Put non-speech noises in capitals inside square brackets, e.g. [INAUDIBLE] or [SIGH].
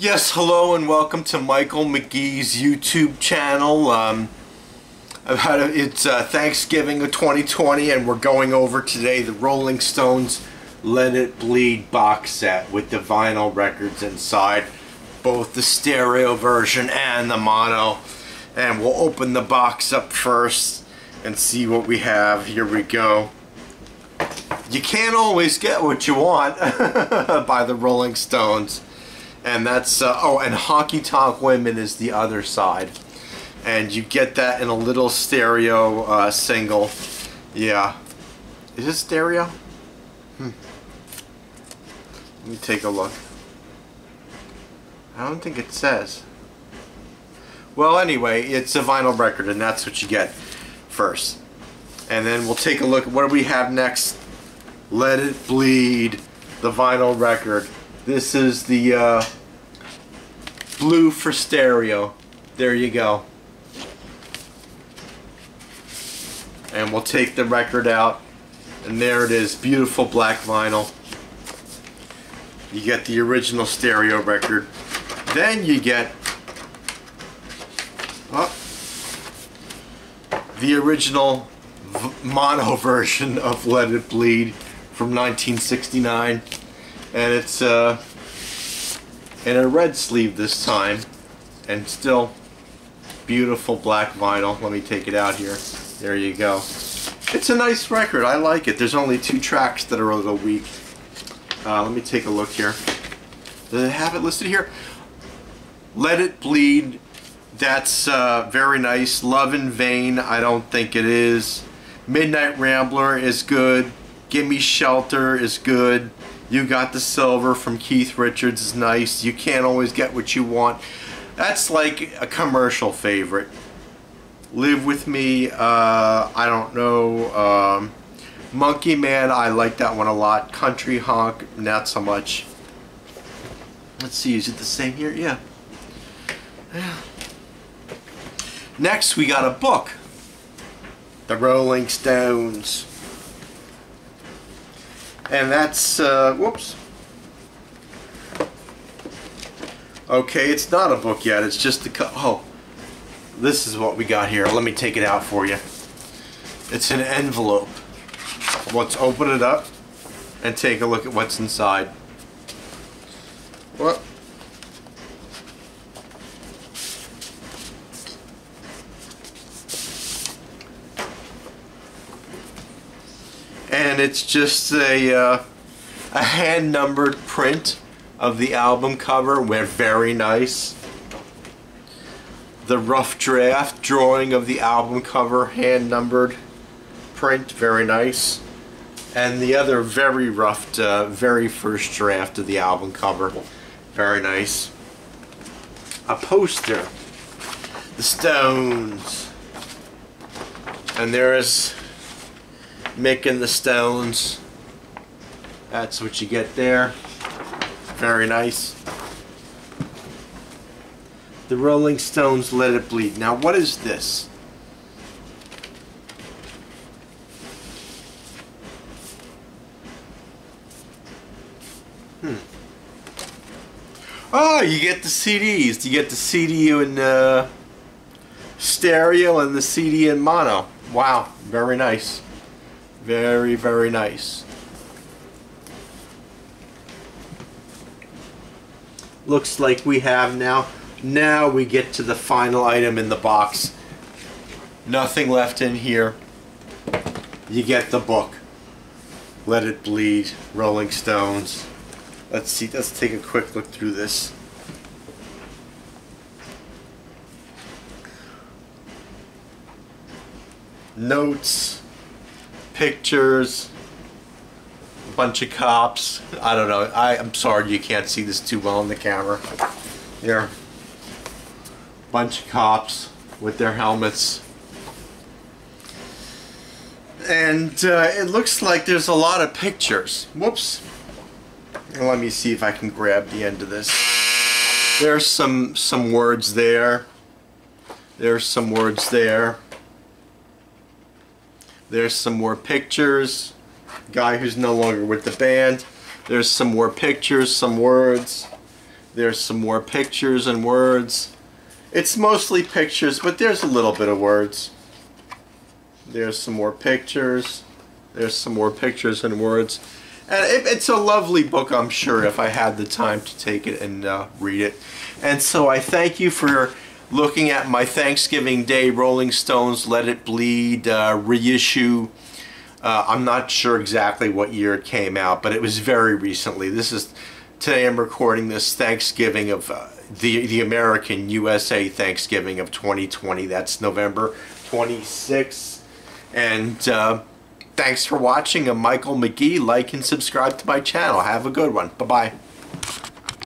Yes, hello and welcome to Michael McGee's YouTube channel. Um, I've had a, it's uh, Thanksgiving of 2020 and we're going over today the Rolling Stones Let It Bleed box set with the vinyl records inside, both the stereo version and the mono. And we'll open the box up first and see what we have. Here we go. You can't always get what you want [LAUGHS] by the Rolling Stones and that's uh, oh and honky tonk women is the other side. And you get that in a little stereo uh, single. Yeah. Is it stereo? Hmm. let me take a look. I don't think it says. Well anyway it's a vinyl record and that's what you get first. And then we'll take a look at what do we have next. Let it bleed the vinyl record this is the uh, blue for stereo. There you go. And we'll take the record out. And there it is. Beautiful black vinyl. You get the original stereo record. Then you get oh, the original mono [LAUGHS] version of Let It Bleed from 1969 and it's uh, in a red sleeve this time and still beautiful black vinyl. Let me take it out here. There you go. It's a nice record. I like it. There's only two tracks that are a little weak uh, let me take a look here. Does it have it listed here? Let it bleed. That's uh, very nice. Love in vain I don't think it is. Midnight rambler is good. Gimme shelter is good you got the silver from Keith Richards is nice. You can't always get what you want. That's like a commercial favorite. Live With Me, uh, I don't know. Um, Monkey Man, I like that one a lot. Country Honk, not so much. Let's see, is it the same here? Yeah. Next, we got a book. The Rolling Stones and that's uh, whoops. Okay it's not a book yet it's just the oh this is what we got here let me take it out for you. It's an envelope. Let's open it up and take a look at what's inside. What and it's just a, uh, a hand numbered print of the album cover. We're very nice. The rough draft drawing of the album cover, hand numbered print, very nice. And the other very rough, uh, very first draft of the album cover, very nice. A poster, the Stones. And there is And the Stones. That's what you get there. Very nice. The Rolling Stones Let It Bleed. Now what is this? Hmm. Oh, you get the CDs. You get the CD in uh, stereo and the CD in mono. Wow, very nice. Very, very nice. Looks like we have now. Now we get to the final item in the box. Nothing left in here. You get the book. Let It Bleed, Rolling Stones. Let's see, let's take a quick look through this. Notes pictures, a bunch of cops. I don't know. I, I'm sorry you can't see this too well in the camera. There. Bunch of cops with their helmets. And uh, it looks like there's a lot of pictures. Whoops. Let me see if I can grab the end of this. There's some some words there. There's some words there. There's some more pictures. Guy who's no longer with the band. There's some more pictures, some words. There's some more pictures and words. It's mostly pictures, but there's a little bit of words. There's some more pictures. There's some more pictures and words. And it, it's a lovely book, I'm sure, if I had the time to take it and uh, read it. And so I thank you for looking at my Thanksgiving Day Rolling Stones Let It Bleed uh, reissue. Uh, I'm not sure exactly what year it came out, but it was very recently. This is today. I'm recording this Thanksgiving of uh, the the American USA Thanksgiving of 2020. That's November 26th, and uh, thanks for watching. I'm Michael McGee. Like and subscribe to my channel. Have a good one. Bye bye.